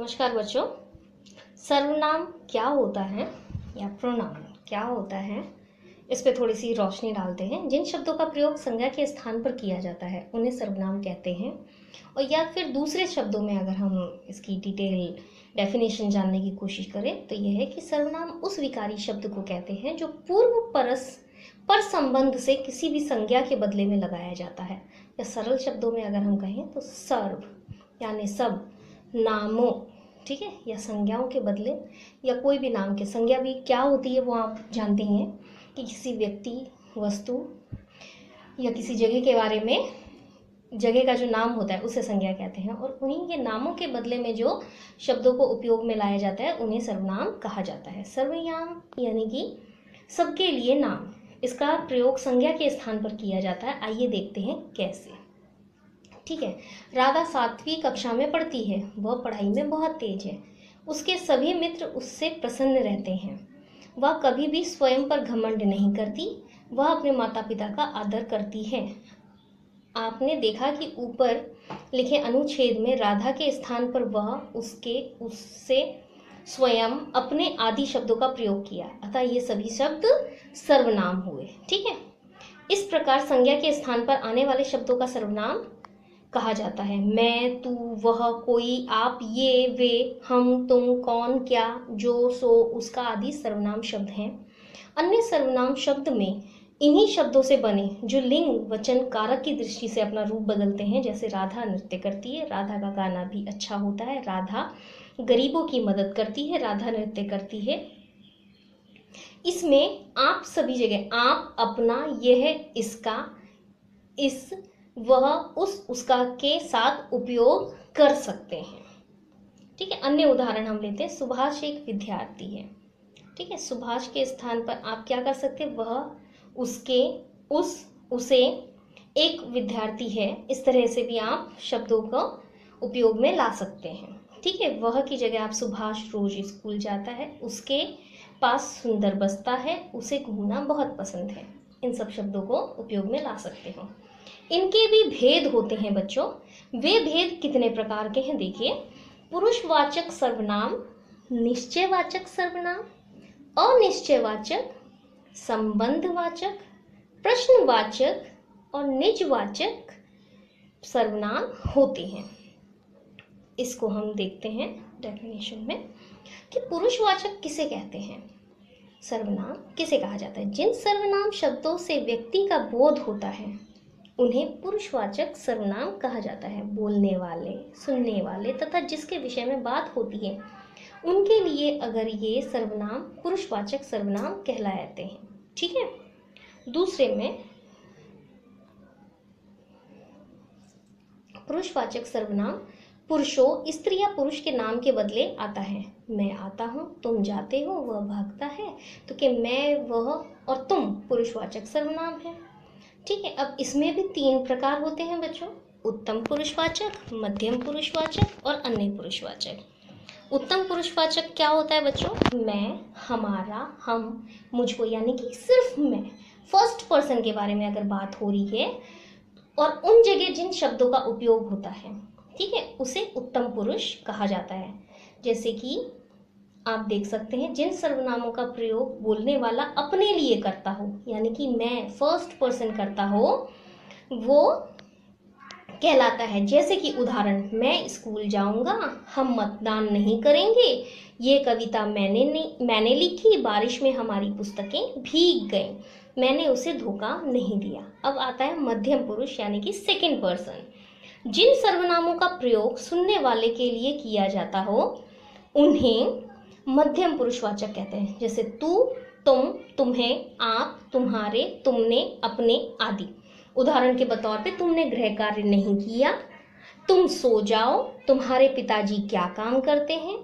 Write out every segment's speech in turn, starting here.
नमस्कार बच्चों। सर्वनाम क्या होता है या प्रोनाउन क्या होता है, इस पे थोड़ी सी रोशनी डालते हैं। जिन शब्दों का प्रयोग संज्ञा के स्थान पर किया जाता है, उन्हें सर्वनाम कहते हैं। और या फिर दूसरे शब्दों में अगर हम इसकी डिटेल, डेफिनेशन जानने की कोशिश करें तो यह है कि सर्वनाम उस विकारी शब्द को कहते हैं जो पूर्व परस, पर संबंध से किसी भी संज्ञा के बदले में लगाया जाता है। या सरल शब्दों में अगर हम कहें तो सर्व, यानी सब, नामों। ठीक है? या संज्ञाओं के बदले, या कोई भी नाम के, संज्ञा भी क्या होती है वो आप जानते ही कि किसी व्यक्ति, वस्तु, या किसी जगह के बारे में, जगह का जो नाम होता है, उसे संज्ञा कहते हैं। और उन्हीं के नामों के बदले में जो शब्दों को उपयोग में लाया जाता है, उन्हें सर्वनाम कहा जाता है। सर्वनाम यानी कि सबके लिए नाम। इसका प्रयोग संज्ञा के स्थान पर किया जाता है। आइए देखते हैं कैसे। ठीक है। राधा सातवीं कक्षा में पढ़ती है। वह पढ़ाई में बहुत तेज है। उसके सभी मित्र उससे प्रसन्न रहते हैं। वह कभी भी स्वयं पर घमंड नहीं करती। वह अपने माता पिता का आदर करती है। आपने देखा कि ऊपर लिखे अनुच्छेद में राधा के स्थान पर वह उसके, उससे स्वयं अपने आदि शब्दों का प्रयोग किया। अतः ये सभी शब्द सर्वनाम हुए। ठीक है। इस प्रकार संज्ञा के स्थान पर आने वाले शब्दों का सर्वनाम कहा जाता है। मैं, तू, वह, कोई, आप, ये, वे, हम, तुम, कौन, क्या, जो, सो, उसका आदि सर्वनाम शब्द हैं। अन्य सर्वनाम शब्द में इन्हीं शब्दों से बने जो लिंग, वचन, कारक की दृष्टि से अपना रूप बदलते हैं। जैसे राधा नृत्य करती है, राधा का गाना भी अच्छा होता है, राधा गरीबों की मदद करती है, राधा नृत्य करती है। इसमें आप सभी जगह, आप अपना, यह, इसका, इस वह उस, उसका के साथ उपयोग कर सकते हैं। ठीक है, अन्य उदाहरण हम लेते हैं। सुभाष एक विद्यार्थी है। ठीक है, सुभाष के स्थान पर आप क्या कर सकते हैं? वह उसके, उस, उसे एक विद्यार्थी है। इस तरह से भी आप शब्दों का उपयोग में ला सकते हैं। ठीक है, वह की जगह आप सुभाष रोज स्कूल जाता है। उसके पास सुंदर बस्ता है। उसे घूमना बहुत पसंद है। इन सब शब्दों को उपयोग में ला सकते हो। इनके भी भेद होते हैं बच्चों। वे भेद कितने प्रकार के हैं देखिए। पुरुषवाचक सर्वनाम, निश्चयवाचक सर्वनाम, अनिश्चयवाचक, संबंधवाचक, प्रश्नवाचक और निजवाचक सर्वनाम होते हैं। इसको हम देखते हैं डेफिनेशन में कि पुरुषवाचक किसे कहते हैं। सर्वनाम किसे कहा जाता है? जिन सर्वनाम शब्दों से व्यक्ति का बोध होता है उन्हें पुरुषवाचक सर्वनाम कहा जाता है, बोलने वाले, सुनने वाले तथा जिसके विषय में बात होती है। उनके लिए अगर ये सर्वनाम पुरुषवाचक सर्वनाम कहलाते हैं, ठीक है? दूसरे में, पुरुषवाचक सर्वनाम पुरुषों, स्त्री या पुरुष के नाम के बदले आता है। मैं आता हूँ, तुम जाते हो, वह भागता है तो कि मैं, वह और तुम पुरुषवाचक सर्वनाम है। ठीक है, अब इसमें भी तीन प्रकार होते हैं बच्चों। उत्तम पुरुषवाचक, मध्यम पुरुषवाचक और अन्य पुरुषवाचक। उत्तम पुरुषवाचक क्या होता है बच्चों? मैं, हमारा, हम, मुझको, यानी कि सिर्फ़ मैं। फ़र्स्ट पर्सन के बारे में अगर बात हो रही है, और उन जगह जिन शब्दों का उपयोग होता है, ठीक है, उसे उत्तम पुरुष कहा जाता है। जैसे कि आप देख सकते हैं, जिन सर्वनामों का प्रयोग बोलने वाला अपने लिए करता हो, यानी कि मैं फ़र्स्ट पर्सन करता हो, वो कहलाता है। जैसे कि उदाहरण, मैं स्कूल जाऊँगा, हम मतदान नहीं करेंगे, ये कविता मैंने नहीं मैंने लिखी, बारिश में हमारी पुस्तकें भीग गईं, मैंने उसे धोखा नहीं दिया। अब आता है मध्यम पुरुष, यानी कि सेकंड पर्सन जिन सर्वनामों का प्रयोग सुनने वाले के लिए किया जाता हो, उन्हें मध्यम पुरुषवाचक कहते हैं। जैसे तू, तुम, तुम्हें, आप, तुम्हारे, तुमने, अपने आदि। उदाहरण के बतौर पे तुमने गृह कार्य नहीं किया। तुम सो जाओ, तुम्हारे पिताजी क्या काम करते हैं?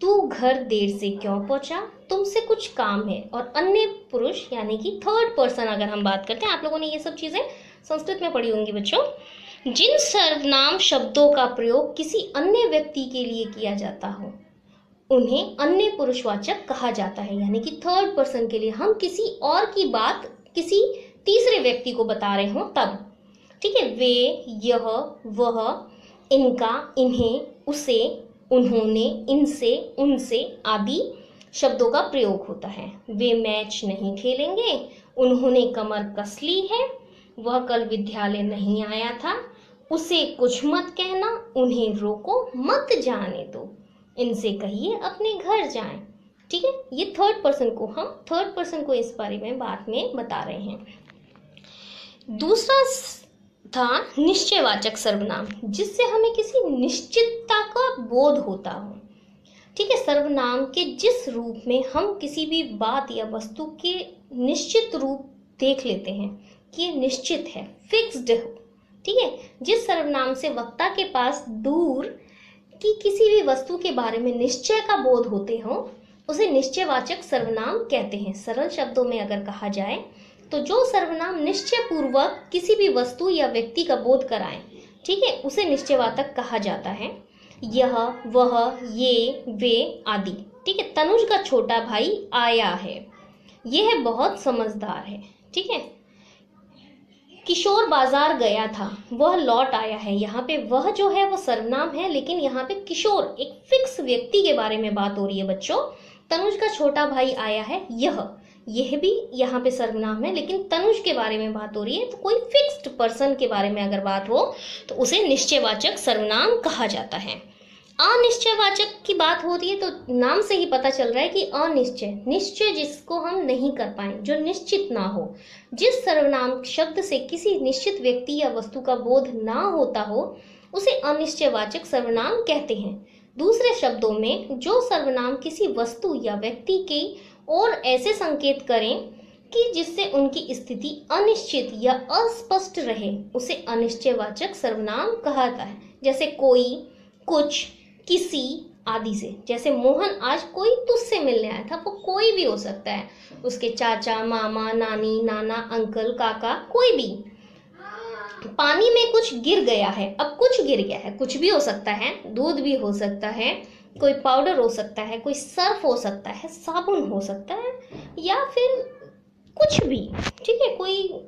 तू घर देर से क्यों पहुँचा? तुमसे कुछ काम है। और अन्य पुरुष, यानी कि थर्ड पर्सन अगर हम बात करते हैं, आप लोगों ने ये सब चीज़ें संस्कृत में पढ़ी होंगी बच्चों। जिन सर्वनाम शब्दों का प्रयोग किसी अन्य व्यक्ति के लिए किया जाता हो उन्हें अन्य पुरुषवाचक कहा जाता है। यानी कि थर्ड पर्सन के लिए हम किसी और की बात, किसी तीसरे व्यक्ति को बता रहे हो तब। ठीक है? वे, यह, वह, इनका, इन्हें, उसे, उन्होंने, इनसे, उनसे आदि शब्दों का प्रयोग होता है। वे मैच नहीं खेलेंगे। उन्होंने कमर कस ली है। वह कल विद्यालय नहीं आया था। उसे कुछ मत कहना। उन्हें रोको, मत जाने दो। इनसे कहिए अपने घर जाएँ। ठीक है? ये थर्ड पर्सन को हम थर्ड पर्सन को इस बारे में बात में बता रहे हैं। दूसरा था निश्चयवाचक सर्वनाम, जिससे हमें किसी निश्चितता का बोध होता हो। ठीक है? सर्वनाम के जिस रूप में हम किसी भी बात या वस्तु के निश्चित रूप देख लेते हैं कि ये निश्चित है फिक्स्ड हो। ठीक है? जिस सर्वनाम से वक्ता के पास दूर की किसी भी वस्तु के बारे में निश्चय का बोध होते हो, उसे निश्चयवाचक सर्वनाम कहते हैं। सरल शब्दों में अगर कहा जाए तो जो सर्वनाम निश्चय पूर्वक किसी भी वस्तु या व्यक्ति का बोध कराए, ठीक है, उसे निश्चयवाचक कहा जाता है। यह, वह, ये, वे आदि, ठीक है, तनुज का छोटा भाई आया है। यह बहुत समझदार है, ठीक है। किशोर बाज़ार गया था। वह लौट आया है। यहाँ पे वह जो है, वो सर्वनाम है, लेकिन यहाँ पे किशोर, एक फिक्स व्यक्ति के बारे में बात हो रही है बच्चों। तनुज का छोटा भाई आया है, यह। यह भी यहाँ पे सर्वनाम है, लेकिन तनुज के बारे में बात हो रही है तो कोई फिक्स्ड पर्सन के बारे में अगर बात हो तो उसे निश्चयवाचक सर्वनाम कहा जाता है। अनिश्चयवाचक की बात हो रही है तो नाम से ही पता चल रहा है कि अनिश्चय, निश्चय जिसको हम नहीं कर पाए, जो निश्चित ना हो, जिस सर्वनाम शब्द से किसी निश्चित व्यक्ति या वस्तु का बोध ना होता हो, उसे अनिश्चयवाचक सर्वनाम कहते हैं। दूसरे शब्दों में, जो सर्वनाम किसी वस्तु या व्यक्ति के और ऐसे संकेत करें कि जिससे उनकी स्थिति अनिश्चित या अस्पष्ट रहे, उसे अनिश्चयवाचक सर्वनाम कहता है। जैसे कोई, कुछ किसी आदि से। जैसे मोहन आज कोई तुझसे मिलने आया था, वो कोई भी हो सकता है। उसके चाचा, मामा, नानी, नाना, अंकल, काका, कोई भी। पानी में कुछ गिर गया है, अब कुछ गिर गया है। कुछ भी हो सकता है, दूध भी हो सकता है, कोई पाउडर हो सकता है, कोई सर्फ हो सकता है, साबुन हो सकता है, या फिर कुछ भी। ठीक है, कोई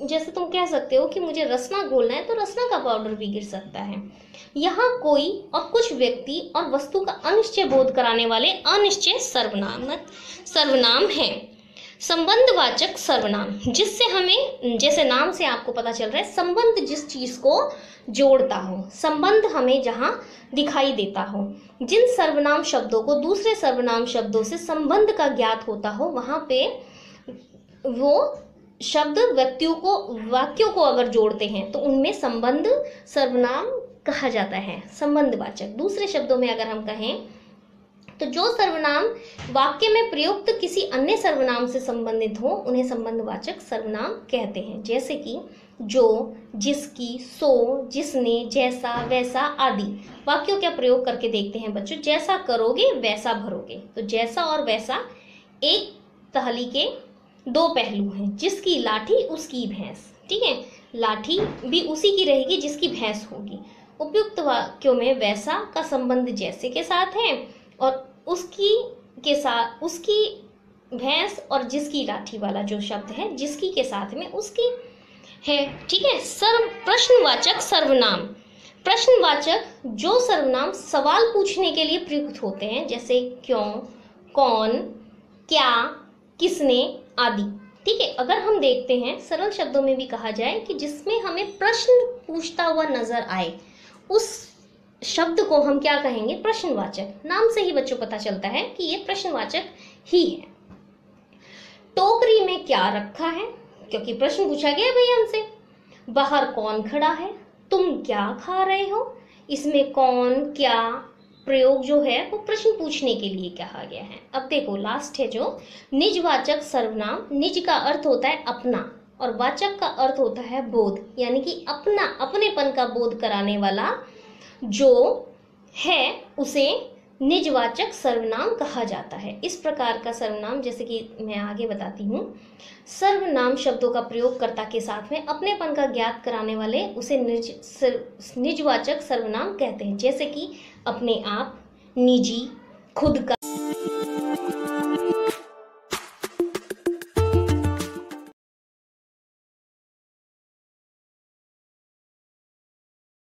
जैसे तुम कह सकते हो कि मुझे रसना घोलना है तो रसना का पाउडर भी गिर सकता है। यहाँ कोई और कुछ व्यक्ति और वस्तु का अनिश्चय बोध कराने वाले अनिश्चय सर्वनाम सर्वनाम है। संबंधवाचक सर्वनाम, जिससे हमें, जैसे नाम से आपको पता चल रहा है, संबंध जिस चीज़ को जोड़ता हो, संबंध हमें जहाँ दिखाई देता हो, जिन सर्वनाम शब्दों को दूसरे सर्वनाम शब्दों से संबंध का ज्ञात होता हो, वहाँ पे वो शब्द व्यक्तियों को, वाक्यों को अगर जोड़ते हैं तो उनमें संबंध सर्वनाम कहा जाता है, संबंधवाचक। दूसरे शब्दों में अगर हम कहें तो जो सर्वनाम वाक्य में प्रयुक्त किसी अन्य सर्वनाम से संबंधित हो, उन्हें संबंधवाचक सर्वनाम कहते हैं। जैसे कि जो, जिसकी, सो, जिसने, जैसा, वैसा आदि। वाक्यों का प्रयोग करके देखते हैं बच्चों, जैसा करोगे, वैसा भरोगे। तो जैसा और वैसा एक तहली के दो पहलू हैं, जिसकी लाठी उसकी भैंस, ठीक है? लाठी भी उसी की रहेगी जिसकी भैंस होगी। उपयुक्त वाक्यों में वैसा का संबंध जैसे के साथ है और उसकी के साथ उसकी भैंस और जिसकी लाठी वाला जो शब्द है, जिसकी के साथ में उसकी है, ठीक है? सर्व, प्रश्नवाचक सर्वनाम। प्रश्नवाचक जो सर्वनाम सवाल पूछने के लिए प्रयुक्त होते हैं, जैसे क्यों, कौन, क्या, किसने आदि। ठीक है, अगर हम देखते हैं, सरल शब्दों में भी कहा जाए कि जिसमें हमें प्रश्न पूछता हुआ नज़र आए, उस शब्द को हम क्या कहेंगे? प्रश्नवाचक। नाम से ही बच्चों पता चलता है कि ये प्रश्नवाचक ही है। टोकरी में क्या रखा है? क्योंकि प्रश्न पूछा गया भाई हमसे। बाहर कौन खड़ा है? तुम क्या खा रहे हो? इसमें कौन क्या प्रयोग जो है, वो प्रश्न पूछने के लिए कहा गया है। अब देखो लास्ट है जो निजवाचक सर्वनाम, निज का अर्थ होता है अपना, और वाचक का अर्थ होता है बोध, यानी कि अपना, अपनेपन का बोध कराने वाला जो है, उसे निजवाचक सर्वनाम कहा जाता है। इस प्रकार का सर्वनाम जैसे कि मैं आगे बताती हूँ सर्वनाम शब्दों का प्रयोग प्रयोगकर्ता के साथ में अपनेपन का ज्ञात कराने वाले उसे निज सर, निजवाचक सर्वनाम कहते हैं। जैसे कि अपने आप निजी खुद का